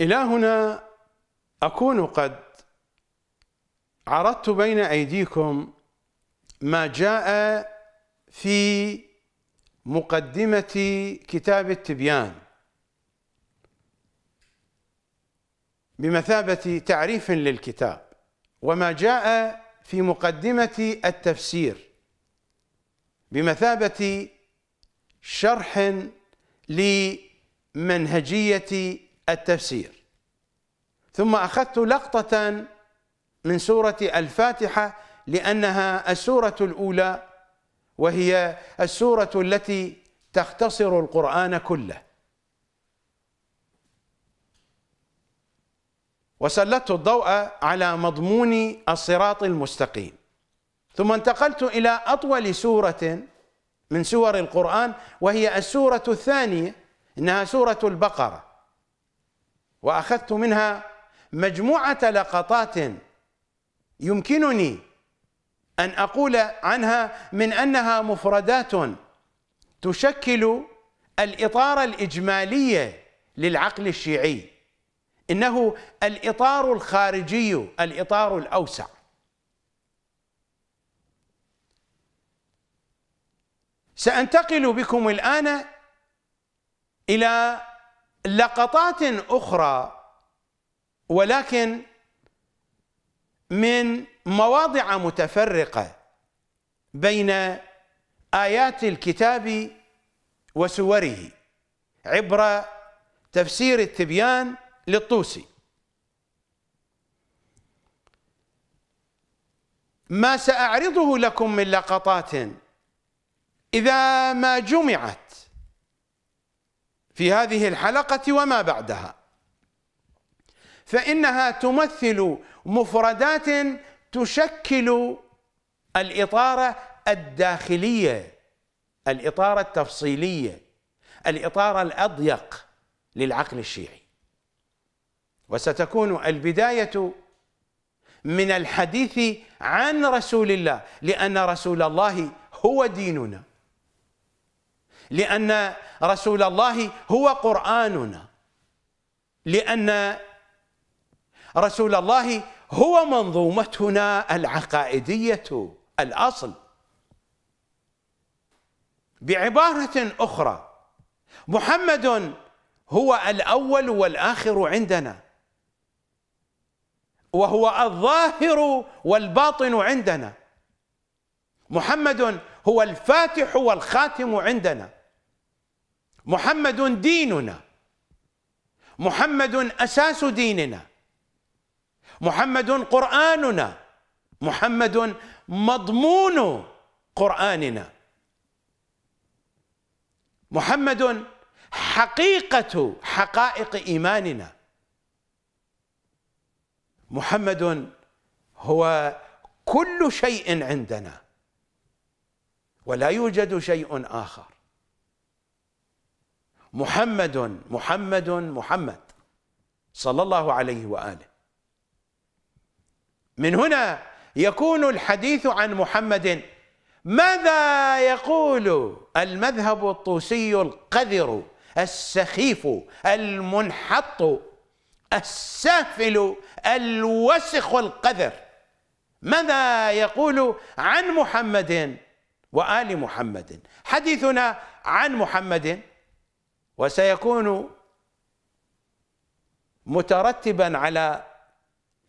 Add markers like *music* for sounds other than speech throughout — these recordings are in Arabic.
إلى هنا أكون قد عرضت بين أيديكم ما جاء في مقدمة كتاب التبيان بمثابة تعريف للكتاب وما جاء في مقدمة التفسير بمثابة شرح لمنهجية التفسير. ثم أخذت لقطة من سورة الفاتحة لأنها السورة الأولى وهي السورة التي تختصر القرآن كله. وسلطت الضوء على مضمون الصراط المستقيم. ثم انتقلت إلى أطول سورة من سور القرآن وهي السورة الثانية إنها سورة البقرة. وأخذت منها مجموعة لقطات يمكنني أن أقول عنها من أنها مفردات تشكل الإطار الإجمالي للعقل الشيعي. إنه الإطار الخارجي الإطار الأوسع. سأنتقل بكم الآن إلى لقطات أخرى ولكن من مواضع متفرقة بين آيات الكتاب وسوره عبر تفسير التبيان للطوسي. ما سأعرضه لكم من لقطات إذا ما جمعت في هذه الحلقة وما بعدها. فإنها تمثل مفردات تشكل الإطار الداخلية الإطار التفصيلية الإطار الأضيق للعقل الشيعي. وستكون البداية من الحديث عن رسول الله لأن رسول الله هو ديننا. لأن رسول الله هو قرآننا. لأن رسول الله هو منظومتنا العقائدية الأصل. بعبارة أخرى محمد هو الأول والآخر عندنا وهو الظاهر والباطن عندنا. محمد هو الفاتح والخاتم عندنا. محمد ديننا. محمد أساس ديننا. محمد قرآننا. محمد مضمون قرآننا. محمد حقيقة حقائق إيماننا. محمد هو كل شيء عندنا. ولا يوجد شيء آخر. محمد محمد محمد. صلى الله عليه وآله. من هنا يكون الحديث عن محمد. ماذا يقول المذهب الطوسي القذر السخيف المنحط السافل الوسخ القذر؟ ماذا يقول عن محمد وآل محمد؟ حديثنا عن محمد وسيكون مترتبا على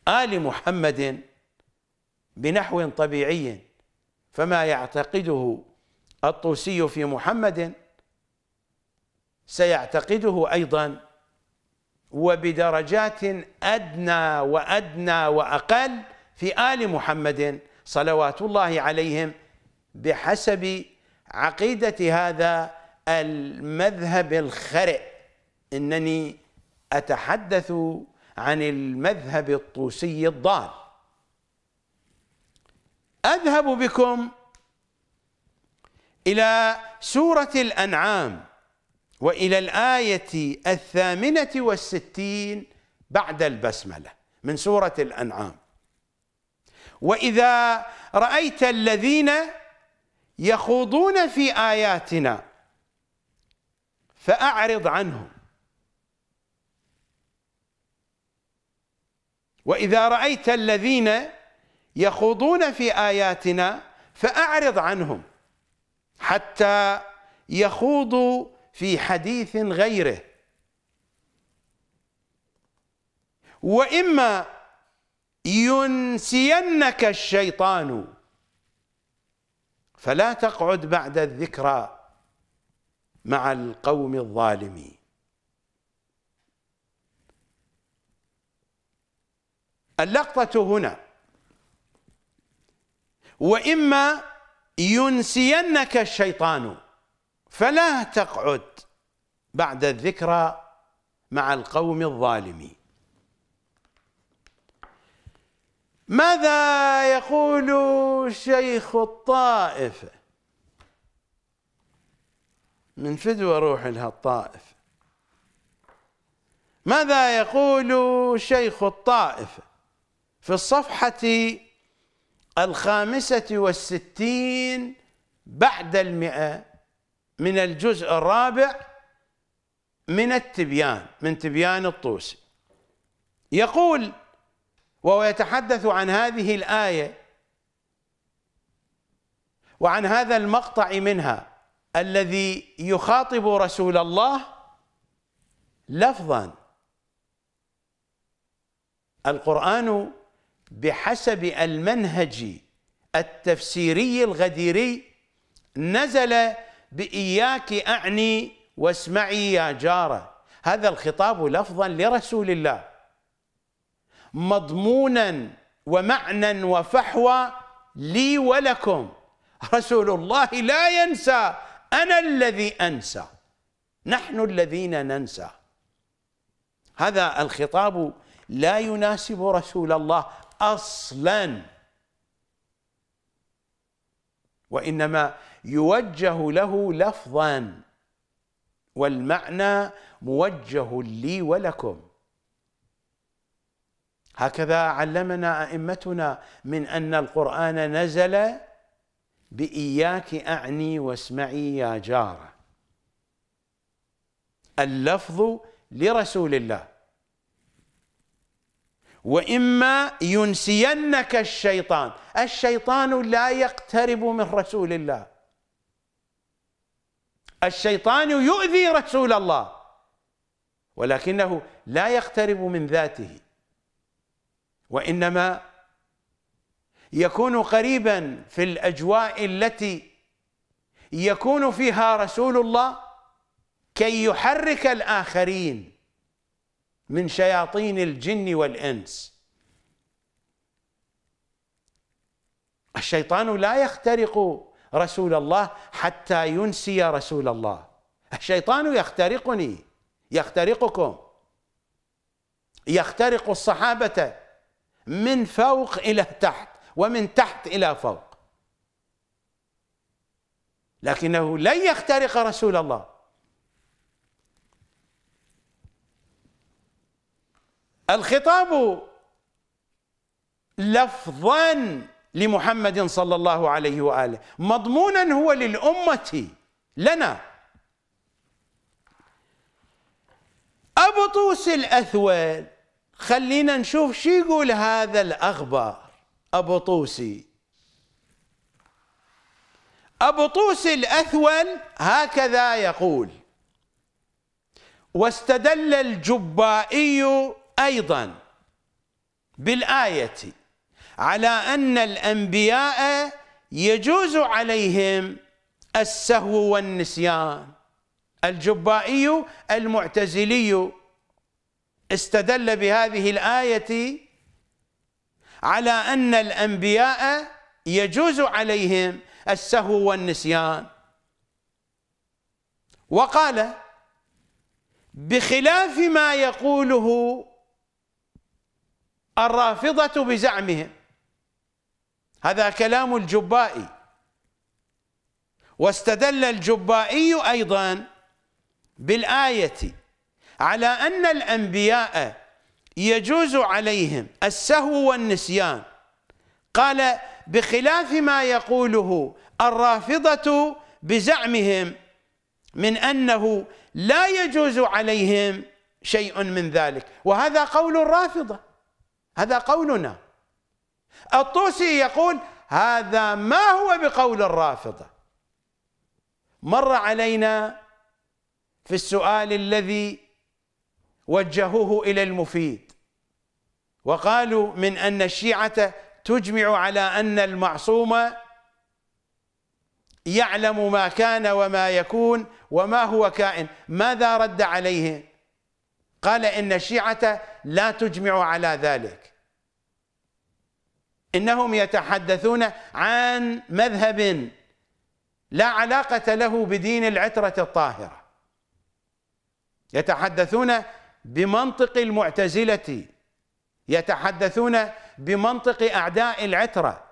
آل محمد بنحو طبيعي فما يعتقده الطوسي في محمد سيعتقده أيضا وبدرجات أدنى وأدنى وأقل في آل محمد صلوات الله عليهم بحسب عقيدة هذا المذهب الخرئ. إنني أتحدث عن المذهب الطوسي الضال. أذهب بكم إلى سورة الأنعام وإلى الآية الثامنة والستين بعد البسملة من سورة الأنعام. وإذا رأيت الذين يخوضون في آياتنا فأعرض عنهم. وإذا رأيت الذين يخوضون في آياتنا فأعرض عنهم حتى يخوضوا في حديث غيره. وإما ينسينك الشيطان فلا تقعد بعد الذكرى مع القوم الظالمين. اللقطة هنا. وإما ينسينك الشيطان فلا تقعد بعد الذكرى مع القوم الظالمين. ماذا يقول شيخ الطائفة من فدوى روح لها الطائف. ماذا يقول شيخ الطائفة في الصفحة الخامسة والستين بعد المئة من الجزء الرابع من التبيان من تبيان الطوسي يقول وهو يتحدث عن هذه الآية وعن هذا المقطع منها الذي يخاطب رسول الله لفظا. القرآن بحسب المنهج التفسيري الغديري نزل بإياك أعني واسمعي يا جارة. هذا الخطاب لفظا لرسول الله. مضمونا ومعنى وفحوى لي ولكم. رسول الله لا ينسى. أنا الذي أنسى. نحن الذين ننسى. هذا الخطاب لا يناسب رسول الله. أصلا. وإنما يوجه له لفظا. والمعنى موجه لي ولكم. هكذا علمنا أئمتنا من أن القرآن نزل بإياك أعني واسمعي يا جارة. اللفظ لرسول الله. وإما ينسينك الشيطان. الشيطان لا يقترب من رسول الله. الشيطان يؤذي رسول الله ولكنه لا يقترب من ذاته. وإنما يكون قريبا في الأجواء التي يكون فيها رسول الله كي يحرك الآخرين. من شياطين الجن والإنس. الشيطان لا يخترق رسول الله حتى ينسي رسول الله. الشيطان يخترقني يخترقكم. يخترق الصحابة من فوق إلى تحت ومن تحت إلى فوق. لكنه لن يخترق رسول الله. الخطاب لفظا لمحمد صلى الله عليه وآله مضمونا هو للأمة لنا. أبو طوس الأثول خلينا نشوف شو يقول هذا الأخبار. أبو طوسي أبو طوس الأثول هكذا يقول واستدل الجبائي أيضا بالآية على أن الأنبياء يجوز عليهم السهو والنسيان. الجبائي المعتزلي استدل بهذه الآية على أن الأنبياء يجوز عليهم السهو والنسيان. وقال بخلاف ما يقوله الرافضة بزعمهم. هذا كلام الجبائي. واستدل الجبائي أيضا بالآية على أن الأنبياء يجوز عليهم السهو والنسيان. قال بخلاف ما يقوله الرافضة بزعمهم من أنه لا يجوز عليهم شيء من ذلك. وهذا قول الرافضة. هذا قولنا. الطوسي يقول هذا ما هو بقول الرافضة مر علينا في السؤال الذي وجهوه إلى المفيد. وقالوا من أن الشيعة تجمع على أن المعصوم يعلم ما كان وما يكون وما هو كائن. ماذا رد عليه؟ قال إن الشيعة لا تجمع على ذلك. إنهم يتحدثون عن مذهب لا علاقة له بدين العترة الطاهرة. يتحدثون بمنطق المعتزلة. يتحدثون بمنطق أعداء العترة.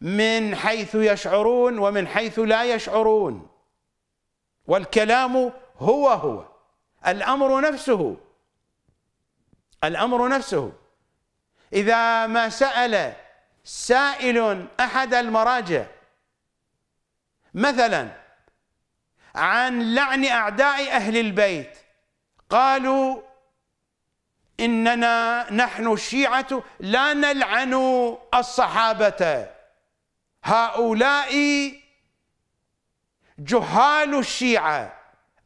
من حيث يشعرون ومن حيث لا يشعرون. والكلام هو هو. الأمر نفسه. الأمر نفسه. إذا ما سأل سائل أحد المراجع مثلا عن لعن أعداء أهل البيت قالوا إننا نحن الشيعة لا نلعن الصحابة. هؤلاء جهال الشيعة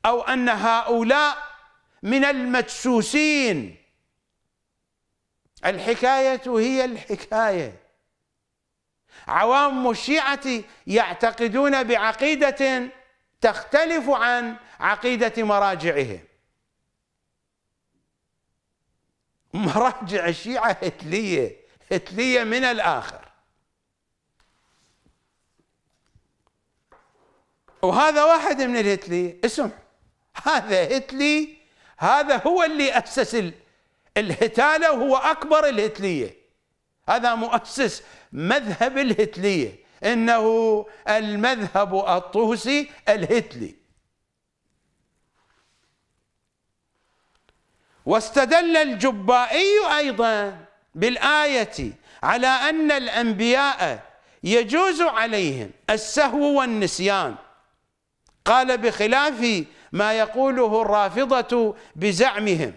أو أن هؤلاء من المدسوسين. الحكاية هي الحكاية. عوام الشيعة يعتقدون بعقيدة تختلف عن عقيدة مراجعهم. *laughs* مراجع الشيعة هتلية هتلية من الآخر. وهذا واحد من الهتلي اسم هذا هتلي هذا هو اللي أسس الهتالة وهو أكبر الهتلية. هذا مؤسس مذهب الهتلية. إنه المذهب الطوسي الهتلي. واستدل الجبائي أيضا بالآية على أن الأنبياء يجوز عليهم السهو والنسيان. قال بخلاف ما يقوله الرافضة بزعمهم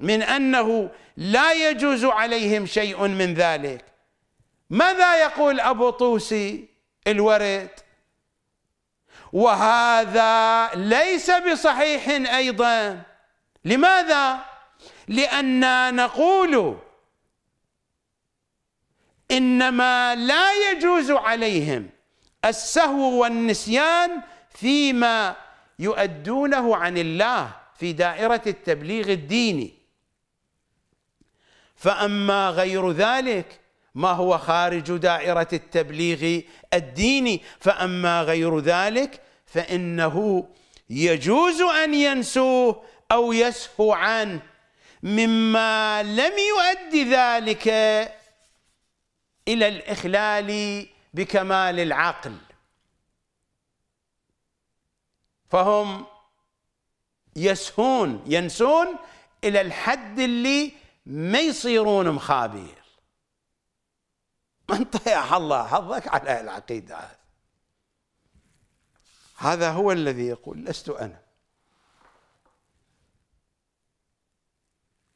من أنه لا يجوز عليهم شيء من ذلك. ماذا يقول أبو طوسي الورد؟ وهذا ليس بصحيح أيضا. لماذا؟ لأننا نقول إنما لا يجوز عليهم السهو والنسيان فيما يؤدونه عن الله في دائرة التبليغ الديني. فأما غير ذلك ما هو خارج دائرة التبليغ الديني. فأما غير ذلك فإنه يجوز أن ينسوه أو يسهو عنه مما لم يؤدي ذلك إلى الإخلال بكمال العقل. فهم يسهون ينسون إلى الحد اللي ما يصيرون مخابير. انت يا الله حظك على العقيدة هذه. هذا هو الذي يقول لست أنا.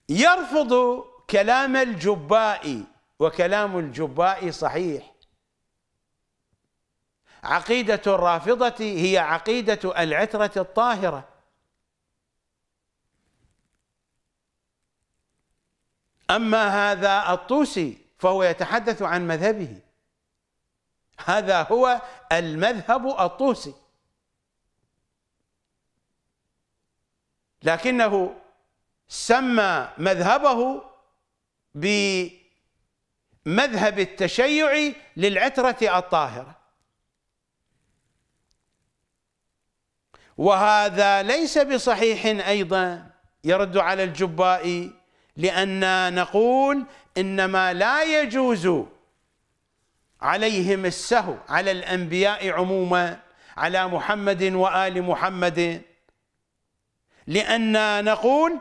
يرفض كلام الجبائي وكلام الجبائي صحيح. عقيدة الرافضة هي عقيدة العترة الطاهرة. أما هذا الطوسي فهو يتحدث عن مذهبه. هذا هو المذهب الطوسي. لكنه سمى مذهبه بمذهب التشيع للعترة الطاهرة. وهذا ليس بصحيح أيضا يرد على الجبائي لأن نقول إنما لا يجوز عليهم السهو على الأنبياء عموما على محمد وآل محمد. لأن نقول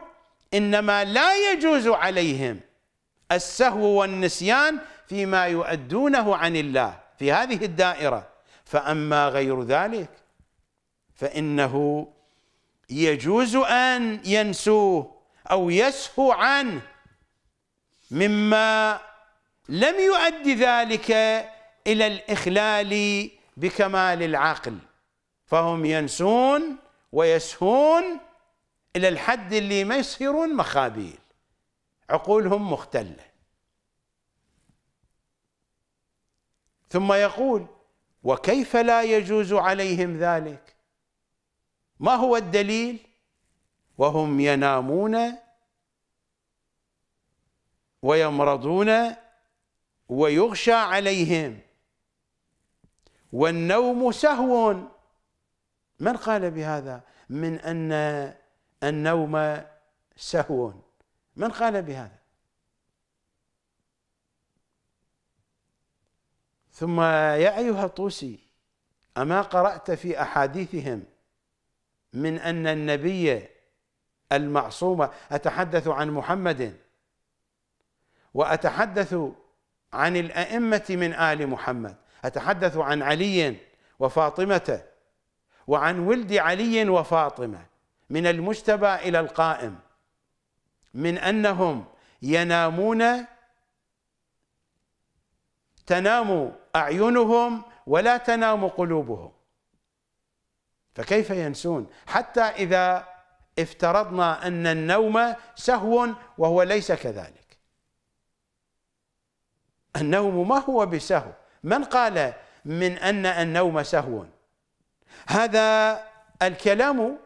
إنما لا يجوز عليهم السهو والنسيان فيما يؤدونه عن الله في هذه الدائرة. فأما غير ذلك فإنه يجوز أن ينسوه أو يسهو عنه مما لم يؤدي ذلك إلى الإخلال بكمال العقل. فهم ينسون ويسهون إلى الحد اللي ما يصيرون مخابيل. عقولهم مختلة. ثم يقول وكيف لا يجوز عليهم ذلك؟ ما هو الدليل؟ وهم ينامون ويمرضون ويغشى عليهم. والنوم سهو. من قال بهذا؟ من أن النوم سهو. من قال بهذا؟ ثم يا أيها الطوسي أما قرأت في أحاديثهم من أن النبي المعصوم أتحدث عن محمد وأتحدث عن الأئمة من آل محمد أتحدث عن علي وفاطمة وعن ولد علي وفاطمة من المجتبى إلى القائم من أنهم ينامون تنام أعينهم ولا تنام قلوبهم. فكيف ينسون؟ حتى إذا افترضنا أن النوم سهو وهو ليس كذلك. النوم ما هو بسهو؟ من قال من أن النوم سهو؟ هذا الكلام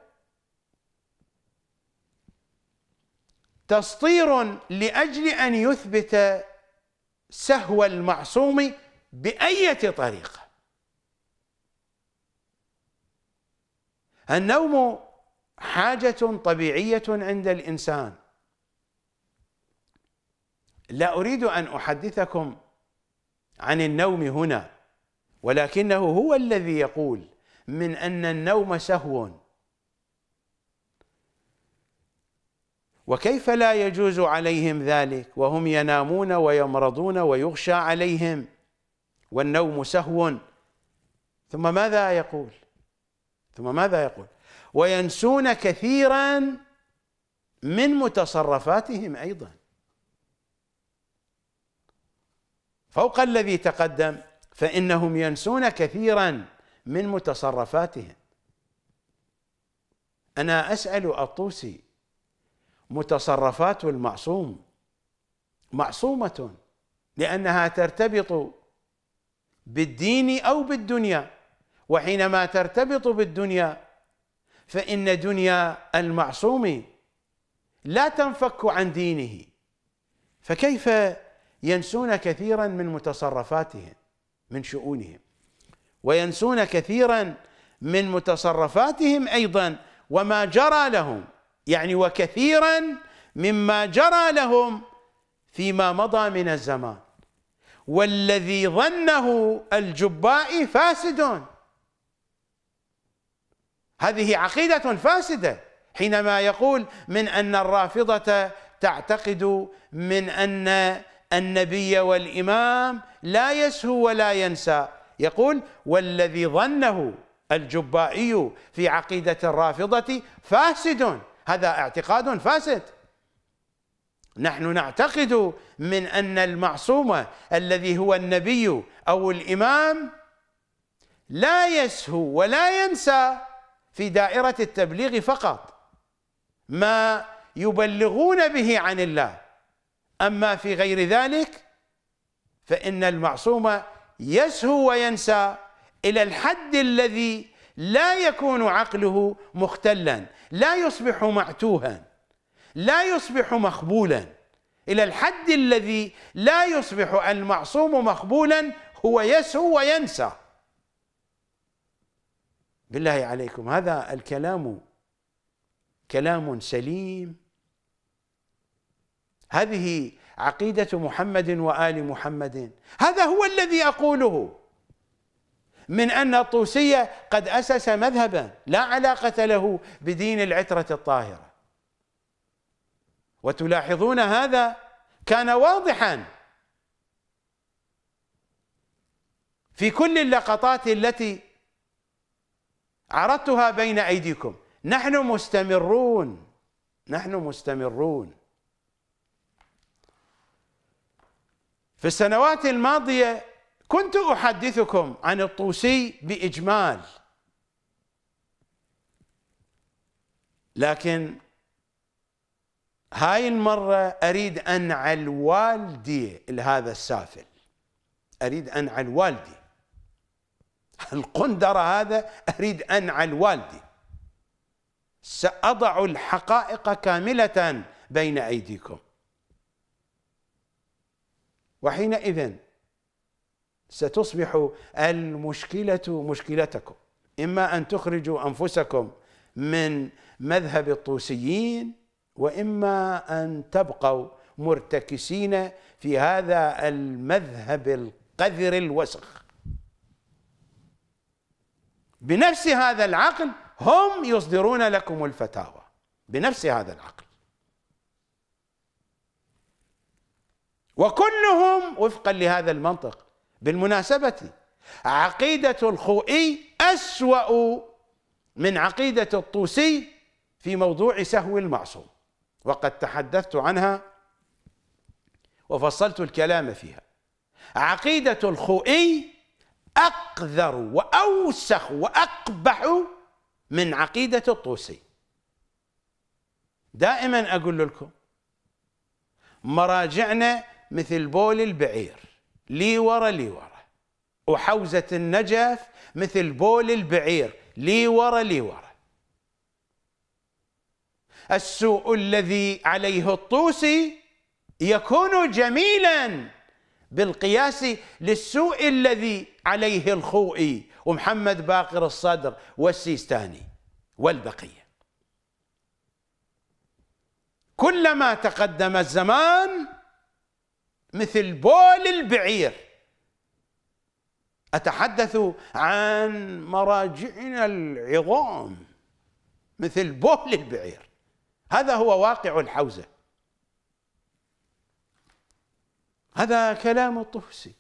تسطير لأجل أن يثبت سهو المعصوم بأية طريقة. النوم حاجة طبيعية عند الإنسان. لا أريد أن أحدثكم عن النوم هنا ولكنه هو الذي يقول من أن النوم سهو. وكيف لا يجوز عليهم ذلك؟ وهم ينامون ويمرضون ويغشى عليهم والنوم سهو. ثم ماذا يقول؟ ثم ماذا يقول؟ وينسون كثيرا من متصرفاتهم أيضا. فوق الذي تقدم فإنهم ينسون كثيرا من متصرفاتهم. أنا أسأل الطوسي متصرفات المعصوم معصومة لأنها ترتبط بالدين أو بالدنيا. وحينما ترتبط بالدنيا فإن دنيا المعصوم لا تنفك عن دينه. فكيف ينسون كثيرا من متصرفاتهم من شؤونهم؟ وينسون كثيرا من متصرفاتهم أيضا وما جرى لهم. يعني وكثيرا مما جرى لهم فيما مضى من الزمان. والذي ظنه الجباء فاسد هذه عقيدة فاسدة. حينما يقول من أن الرافضة تعتقد من أن النبي والإمام لا يسهو ولا ينسى. يقول والذي ظنه الجبائي في عقيدة الرافضة فاسد. هذا اعتقاد فاسد. نحن نعتقد من أن المعصوم الذي هو النبي أو الإمام لا يسهو ولا ينسى. في دائرة التبليغ فقط. ما يبلغون به عن الله. أما في غير ذلك فإن المعصوم يسهو وينسى إلى الحد الذي لا يكون عقله مختلا لا يصبح معتوها لا يصبح مخبولا. إلى الحد الذي لا يصبح المعصوم مخبولا هو يسهو وينسى. بالله عليكم هذا الكلام كلام سليم. هذه عقيدة محمد وآل محمد. هذا هو الذي أقوله. من أن الطوسية قد أسس مذهبا لا علاقة له بدين العترة الطاهرة. وتلاحظون هذا كان واضحا في كل اللقطات التي عرضتها بين أيديكم. نحن مستمرون. نحن مستمرون. في السنوات الماضية كنت أحدثكم عن الطوسي بإجمال. لكن هاي المرة أريد أنعل والدي لهذا السافل. أريد أنعل والدي القندرة هذا أريد أنعل والدي سأضع الحقائق كاملة بين أيديكم. وحينئذ ستصبح المشكلة مشكلتكم. إما أن تخرجوا أنفسكم من مذهب الطوسيين وإما أن تبقوا مرتكسين في هذا المذهب القذر الوسخ. بنفس هذا العقل هم يصدرون لكم الفتاوى. بنفس هذا العقل. وكلهم وفقا لهذا المنطق. بالمناسبة عقيدة الخوئي أسوأ من عقيدة الطوسي في موضوع سهو المعصوم. وقد تحدثت عنها وفصلت الكلام فيها. عقيدة الخوئي أقذر وأوسخ وأقبح من عقيدة الطوسي. دائما أقول لكم مراجعنا مثل بول البعير لي ورا لي ورا وحوزة النجف مثل بول البعير لي ورا لي ورا. السوء الذي عليه الطوسي يكون جميلا بالقياس للسوء الذي عليه الخوئي ومحمد باقر الصدر والسيستاني والبقية. كلما تقدم الزمان مثل بول البعير. أتحدث عن مراجعنا العظام مثل بول البعير. هذا هو واقع الحوزة. هذا كلام الطفسي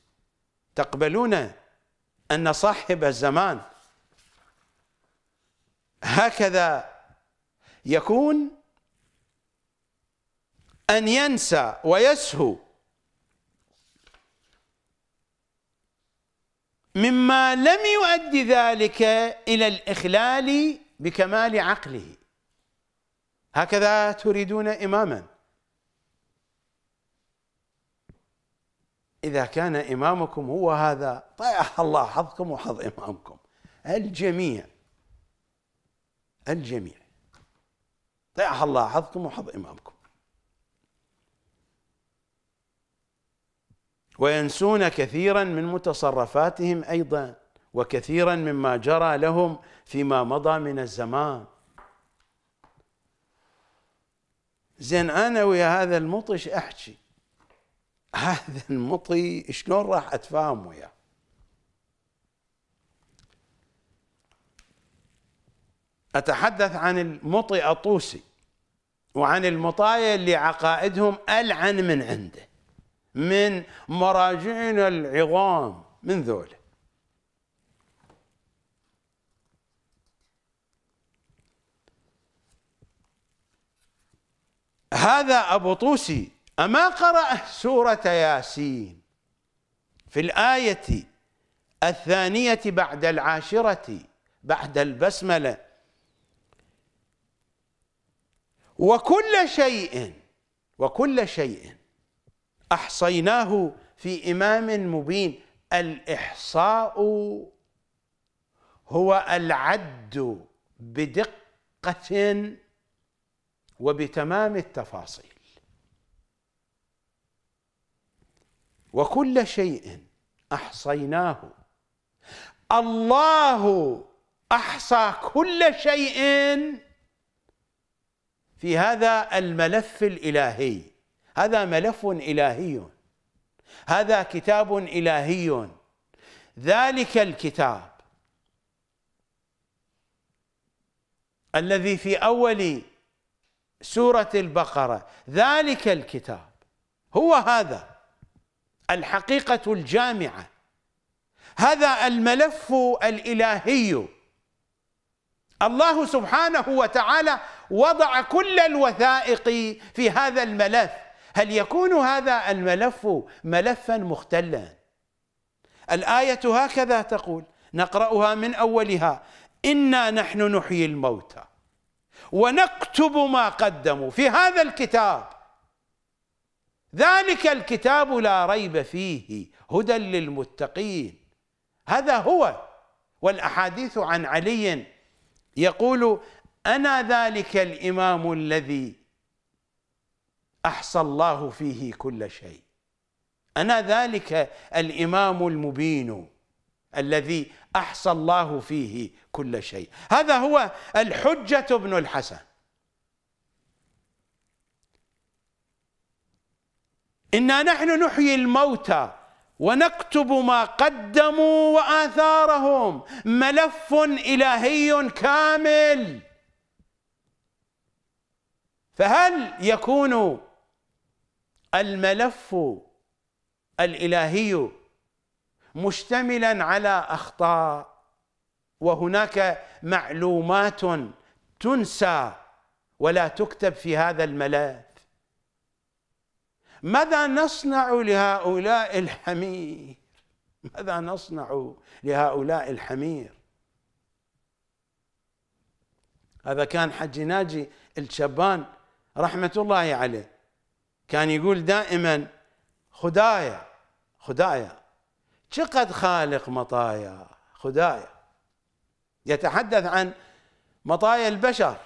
تقبلون أن صاحب الزمان هكذا يكون أن ينسى ويسهو مما لم يؤدي ذلك إلى الإخلال بكمال عقله. هكذا تريدون إماما. إذا كان إمامكم هو هذا طيح الله حظكم وحظ إمامكم. الجميع الجميع. طيح الله حظكم وحظ إمامكم. وينسون كثيرا من متصرفاتهم أيضا وكثيرا مما جرى لهم فيما مضى من الزمان. زين أنا ويا هذا المطش أحكي. هذا المطي شلون راح أتفاهم وياه؟ أتحدث عن المطي الطوسي وعن المطايا اللي عقائدهم ألعن من عنده من مراجعنا العظام من ذولا هذا أبو طوسي أما قرأ سورة ياسين في الآية الثانية بعد العاشرة بعد البسملة. وكل شيء وكل شيء أحصيناه في إمام مبين. الإحصاء هو العد بدقة وبتمام التفاصيل. وكل شيء أحصيناه. الله أحصى كل شيء في هذا الملف الإلهي. هذا ملف إلهي. هذا كتاب إلهي. ذلك الكتاب الذي في أول سورة البقرة. ذلك الكتاب. هو هذا. الحقيقة الجامعة. هذا الملف الإلهي. الله سبحانه وتعالى وضع كل الوثائق في هذا الملف. هل يكون هذا الملف ملفا مختلا؟ الآية هكذا تقول نقرأها من أولها إنا نحن نحيي الموتى ونكتب ما قدموا. في هذا الكتاب ذلك الكتاب لا ريب فيه هدى للمتقين. هذا هو والأحاديث عن علي يقول أنا ذلك الإمام الذي أحصى الله فيه كل شيء. أنا ذلك الإمام المبين الذي أحصى الله فيه كل شيء. هذا هو الحجة بن الحسن. إنا نحن نحيي الموتى ونكتب ما قدموا وآثارهم. ملف إلهي كامل. فهل يكون الملف الإلهي مشتملا على أخطاء؟ وهناك معلومات تنسى ولا تكتب في هذا الملف. ماذا نصنع لهؤلاء الحمير؟ ماذا نصنع لهؤلاء الحمير؟ هذا كان حج ناجي الشبان رحمة الله عليه كان يقول دائما خدايا خدايا شقد خالق مطايا؟ خدايا. يتحدث عن مطايا البشر.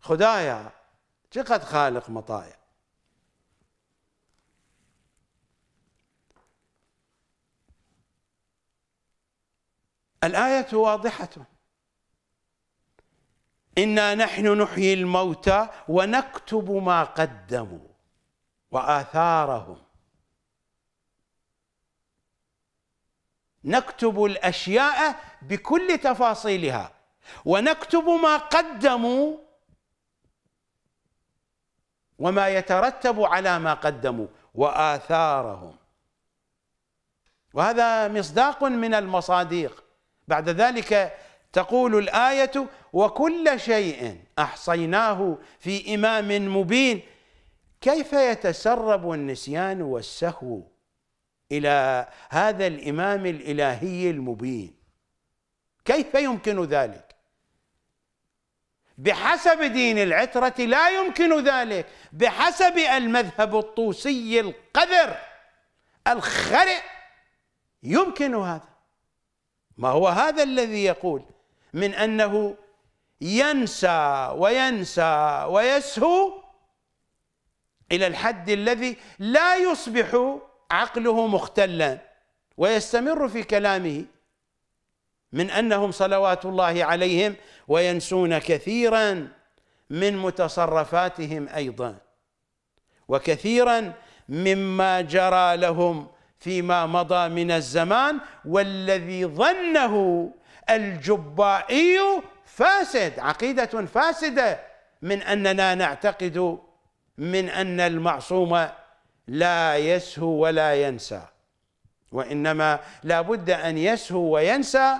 خدايا شقد خالق مطايا؟ الآية واضحة. إنا نحن نحيي الموتى ونكتب ما قدموا وآثارهم. نكتب الأشياء بكل تفاصيلها ونكتب ما قدموا وما يترتب على ما قدموا وآثارهم. وهذا مصداق من المصاديق. بعد ذلك تقول الآية وكل شيء أحصيناه في إمام مبين. كيف يتسرب النسيان والسهو إلى هذا الإمام الإلهي المبين؟ كيف يمكن ذلك؟ بحسب دين العترة لا يمكن ذلك. بحسب المذهب الطوسي القذر الخرئ يمكن هذا. ما هو هذا الذي يقول؟ من أنه ينسى وينسى ويسهو إلى الحد الذي لا يصبح عقله مختلا ويستمر في كلامه من أنهم صلوات الله عليهم وينسون كثيرا من متصرفاتهم أيضا وكثيرا مما جرى لهم فيما مضى من الزمان والذي ظنه الجبائي فاسد عقيدة فاسدة من أننا نعتقد من أن المعصوم لا يسهو ولا ينسى. وإنما لا بد أن يسهو وينسى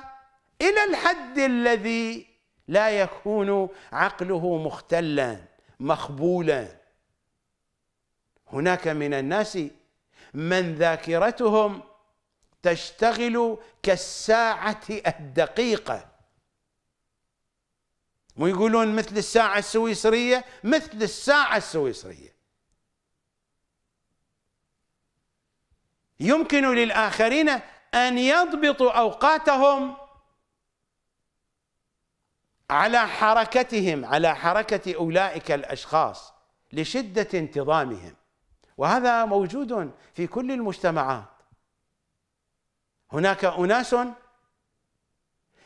إلى الحد الذي لا يكون عقله مختلا مخبولا. هناك من الناس من ذاكرتهم تشتغل كالساعة الدقيقة. ويقولون مثل الساعة السويسرية مثل الساعة السويسرية. يمكن للآخرين أن يضبطوا أوقاتهم على حركتهم على حركة أولئك الأشخاص لشدة انتظامهم. وهذا موجود في كل المجتمعات. هناك أناس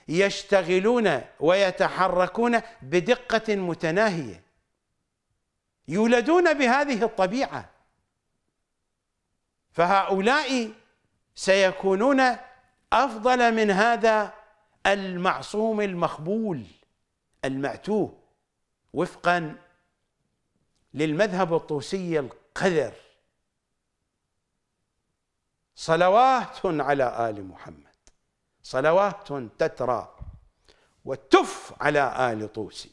يشتغلون ويتحركون بدقة متناهية يولدون بهذه الطبيعة. فهؤلاء سيكونون أفضل من هذا المعصوم المخبول المعتوه وفقا للمذهب الطوسي القذر صلوات على آل محمد. صلوات تترى وتف على آل طوسي.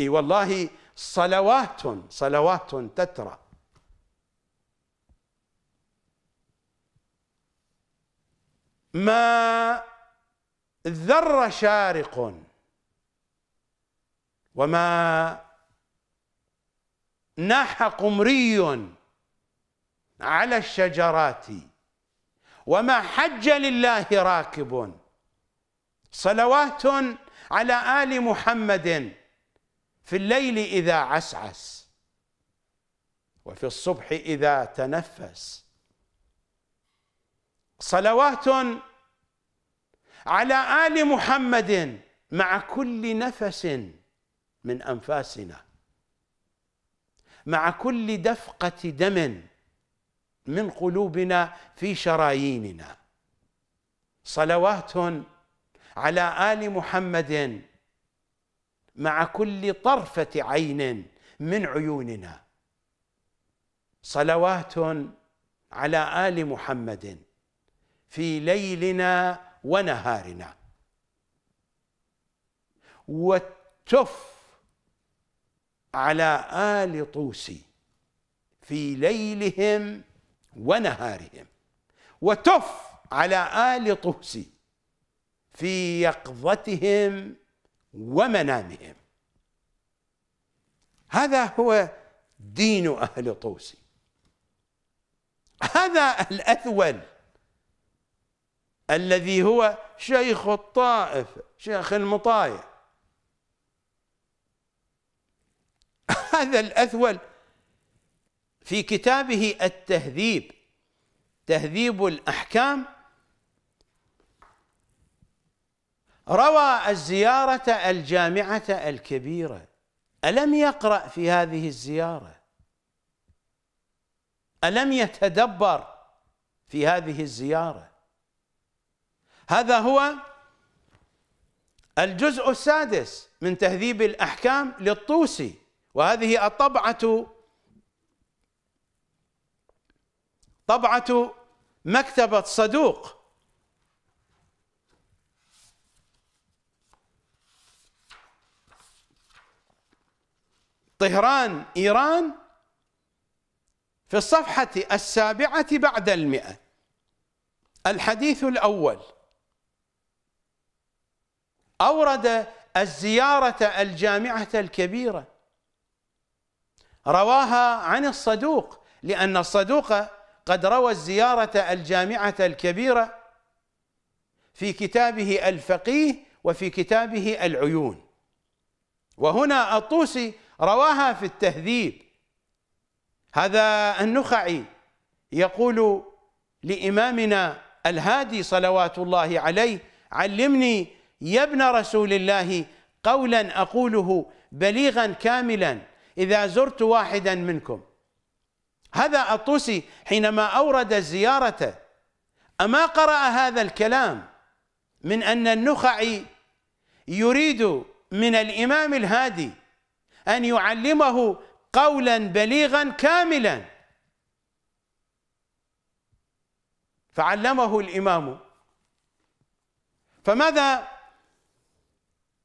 إي والله صلوات صلوات تترى. ما ذر شارق وما ناح قمري على الشجرات وما حج لله راكب. صلوات على آل محمد في الليل إذا عسعس وفي الصبح إذا تنفس. صلوات على آل محمد مع كل نفس من أنفاسنا. مع كل دفقة دم من قلوبنا في شراييننا. صلوات على آل محمد مع كل طرفة عين من عيوننا. صلوات على آل محمد في ليلنا ونهارنا. والتف على آل طوسي في ليلهم ونهارهم وتف على آل طوسي في يقظتهم ومنامهم. هذا هو دين أهل طوسي. هذا الأثول الذي هو شيخ الطائف شيخ المطايع هذا الأثول في كتابه التهذيب تهذيب الأحكام. روى الزيارة الجامعة الكبيرة. ألم يقرأ في هذه الزيارة؟ ألم يتدبر في هذه الزيارة؟ هذا هو الجزء السادس من تهذيب الأحكام للطوسي. وهذه الطبعة طبعة مكتبة صدوق. طهران إيران في الصفحة السابعة بعد المئة. الحديث الأول. أورد الزيارة الجامعة الكبيرة. رواها عن الصدوق لأن الصدوق قد روى الزيارة الجامعة الكبيرة في كتابه الفقيه وفي كتابه العيون. وهنا الطوسي رواها في التهذيب. هذا النخعي يقول لإمامنا الهادي صلوات الله عليه علمني يا ابن رسول الله قولا أقوله بليغا كاملا إذا زرت واحدا منكم. هذا الطوسي حينما أورد الزيارة أما قرأ هذا الكلام من أن النخعي يريد من الإمام الهادي أن يعلمه قولا بليغا كاملا. فعلمه الإمام. فماذا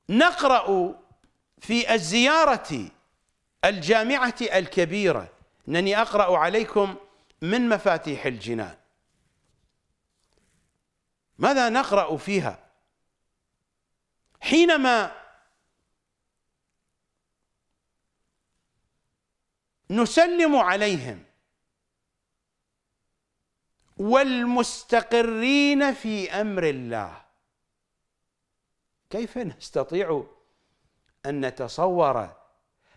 نقرأ في الزيارة؟ الجامعة الكبيرة. أنني أقرأ عليكم من مفاتيح الجنان. ماذا نقرأ فيها؟ حينما نسلم عليهم والمستقرين في أمر الله كيف نستطيع أن نتصور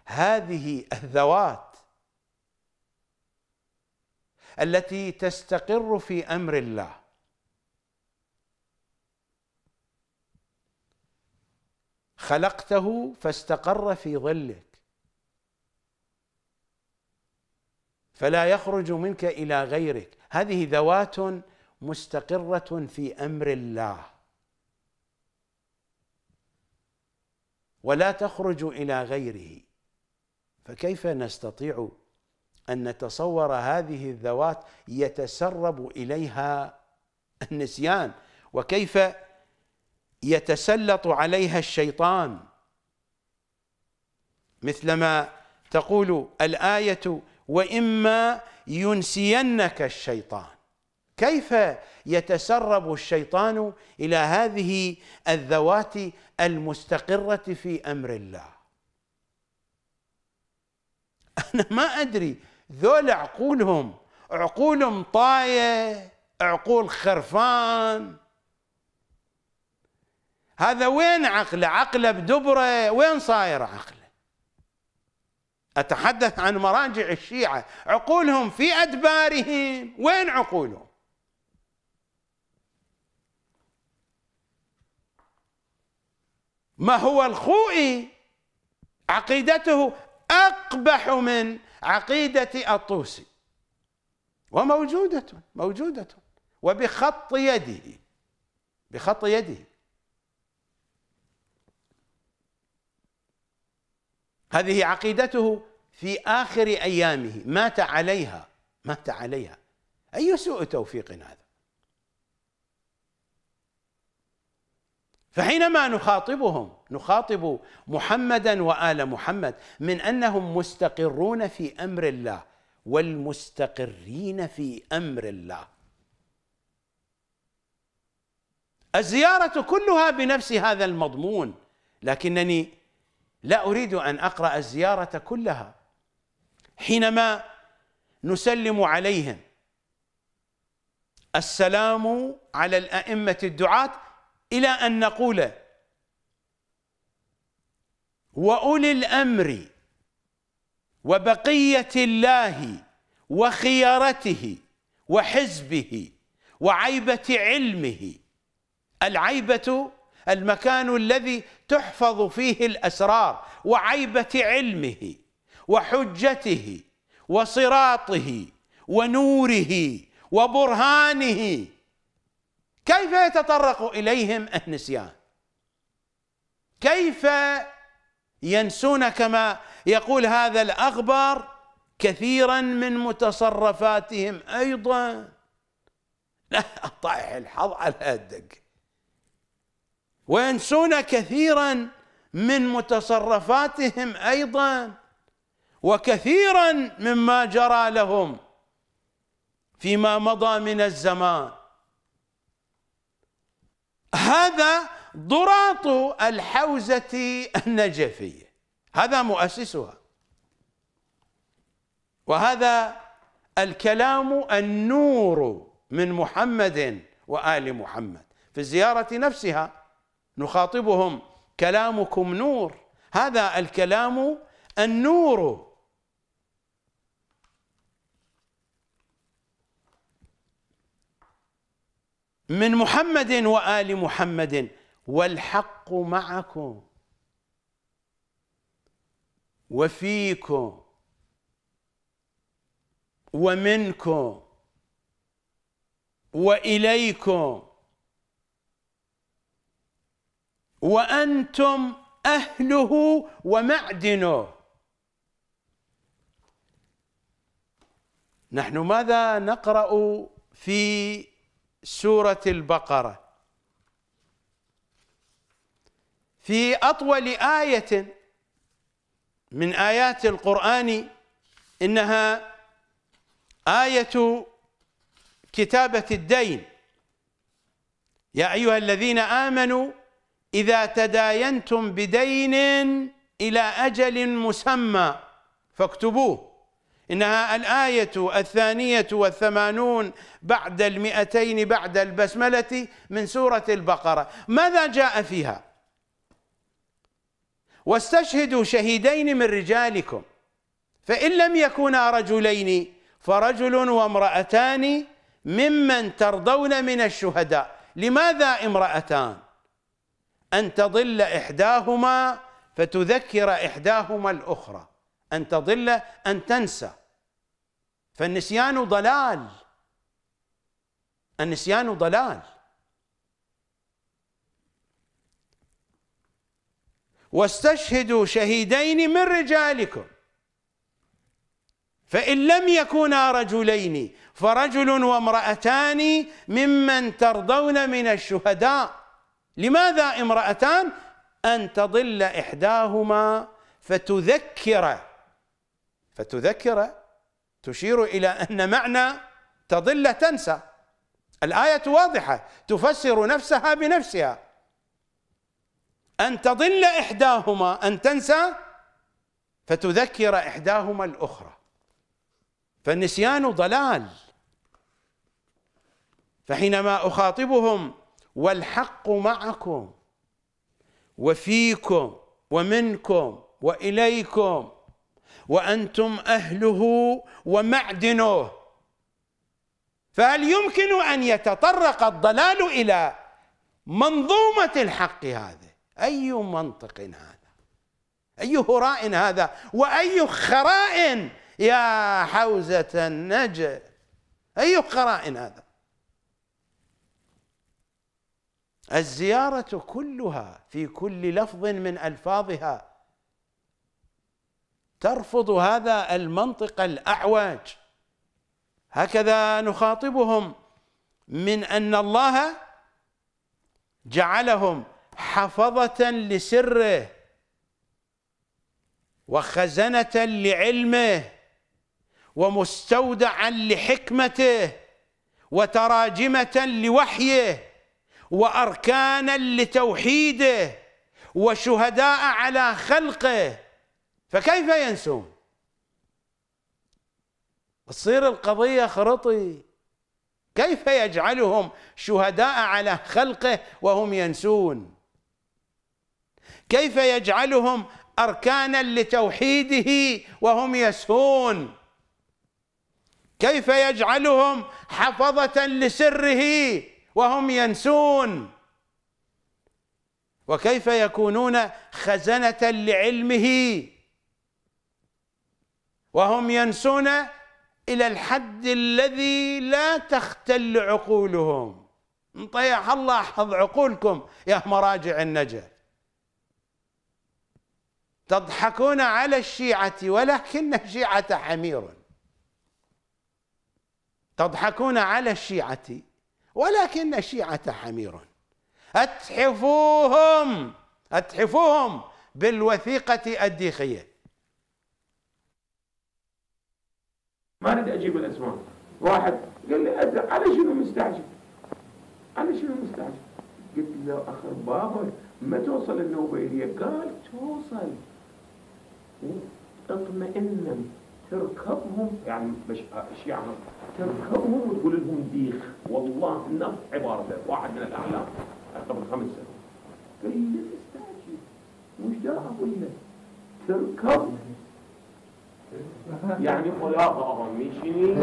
هذه الذوات التي تستقر في أمر الله. خلقته فاستقر في ظلك. فلا يخرج منك إلى غيرك. هذه ذوات مستقرة في أمر الله. ولا تخرج إلى غيره. فكيف نستطيع أن نتصور هذه الذوات يتسرب إليها النسيان؟ وكيف يتسلط عليها الشيطان؟ مثلما تقول الآية وإما ينسينك الشيطان. كيف يتسرب الشيطان إلى هذه الذوات المستقرة في أمر الله؟ أنا ما أدري. ذول عقولهم عقولهم طاية عقول خرفان. هذا وين عقله؟ عقله بدبره. وين صاير عقله؟ أتحدث عن مراجع الشيعة. عقولهم في أدبارهم. وين عقولهم؟ ما هو الخوئي؟ عقيدته أقبح من عقيدة الطوسي. وموجودة موجودة. وبخط يده بخط يده. هذه عقيدته في آخر أيامه. مات عليها مات عليها. أي سوء توفيق هذا؟ فحينما نخاطبهم نخاطب محمدا وآل محمد من أنهم مستقرون في أمر الله والمستقرين في أمر الله. الزيارة كلها بنفس هذا المضمون لكنني لا أريد أن أقرأ الزيارة كلها حينما نسلم عليهم. السلام على الأئمة الدعاة إلى أن نقول وأولي الأمر وبقية الله وخيارته وحزبه وعيبة علمه. العيبة المكان الذي تحفظ فيه الأسرار وعيبة علمه وحجته وصراطه ونوره وبرهانه. كيف يتطرق إليهم النسيان؟ كيف ينسون كما يقول هذا الأخبار كثيرا من متصرفاتهم. أيضا *laughs* لا طائح الحظ على الدق وينسون كثيرا من متصرفاتهم أيضا وكثيرا مما جرى لهم فيما مضى من الزمان. هذا ضراط الحوزة النجفية. هذا مؤسسها. وهذا الكلام النور من محمد وآل محمد. في الزيارة نفسها نخاطبهم كلامكم نور. هذا الكلام النور. من محمد وآل محمد والحق معكم وفيكم ومنكم وإليكم وأنتم أهله ومعدنه. نحن ماذا نقرأ في سورة البقرة؟ في أطول آية من آيات القرآن إنها آية كتابة الدين. يا أيها الذين آمنوا إذا تداينتم بدين إلى أجل مسمى فاكتبوه. إنها الآية الثانية والثمانون بعد المئتين بعد البسملة من سورة البقرة. ماذا جاء فيها؟ واستشهدوا شهيدين من رجالكم. فإن لم يكونا رجلين فرجل وامرأتان ممن ترضون من الشهداء. لماذا امرأتان؟ أن تضل إحداهما فتذكر إحداهما الأخرى. أن تضل أن تنسى. فالنسيان ضلال. النسيان ضلال. واستشهدوا شهيدين من رجالكم. فإن لم يكونا رجلين فرجل وامرأتان ممن ترضون من الشهداء. لماذا امرأتان؟ أن تضل إحداهما فتذكر. فتذكر تشير إلى أن معنى تضل تنسى. الآية واضحة تفسر نفسها بنفسها. أن تضل إحداهما أن تنسى فتذكر إحداهما الأخرى. فالنسيان ضلال. فحينما أخاطبهم والحق معكم وفيكم ومنكم وإليكم وأنتم أهله ومعدنه. فهل يمكن أن يتطرق الضلال إلى منظومة الحق هذا؟ أي منطق هذا؟ أي هراء هذا؟ وأي خراء يا حوزة النجف أي خراء هذا؟ الزيارة كلها في كل لفظ من ألفاظها ترفض هذا المنطق الأعوج. هكذا نخاطبهم من أن الله جعلهم حفظة لسره وخزنة لعلمه ومستودعا لحكمته وتراجمة لوحيه وأركانا لتوحيده وشهداء على خلقه فكيف ينسون؟ تصير القضية خرطي. كيف يجعلهم شهداء على خلقه وهم ينسون؟ كيف يجعلهم أركانا لتوحيده وهم يسهون؟ كيف يجعلهم حفظة لسره وهم ينسون؟ وكيف يكونون خزنة لعلمه وهم ينسون إلى الحد الذي لا تختل عقولهم؟ طيح الله حظ عقولكم يا مراجع النجاة تضحكون على الشيعة ولكن الشيعة حمير. تضحكون على الشيعة ولكن الشيعة حمير. أتحفوهم أتحفوهم بالوثيقة الديخية. ما أريد أجيب الأسماء. واحد قال لي على شنو مستعجل؟ على شنو مستعجل؟ قلت له اخر بابا ما توصل النوبيليه قال توصل. اطمئنا تركبهم. يعني مش الشيعة تركبهم وتقول لهم ديخ. والله نفس عبارته واحد من الأعلام قبل خمس سنوات قال لي تستعجل وش دا أقول لك. تركب. يعني خلاقة آمیشینی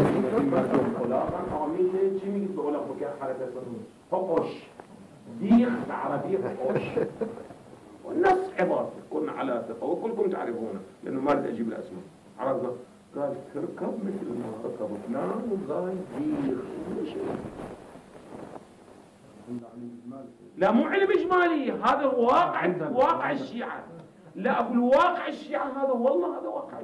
مردم خلاقا آمین چی میگید به علم بکر حرکت بدون فقش. ديخ عربية فقش. والنص عبارة كنا على ثقة وكلكم تعرفونه لأنه ما أريد أجيب الأسماء. عرفنا؟ قال تركب مثل ما ركب فلان وقال ديخ لا مو علم إجمالي هذا واقع واقع الشيعة. لا أقول واقع الشيعة هذا والله هذا واقع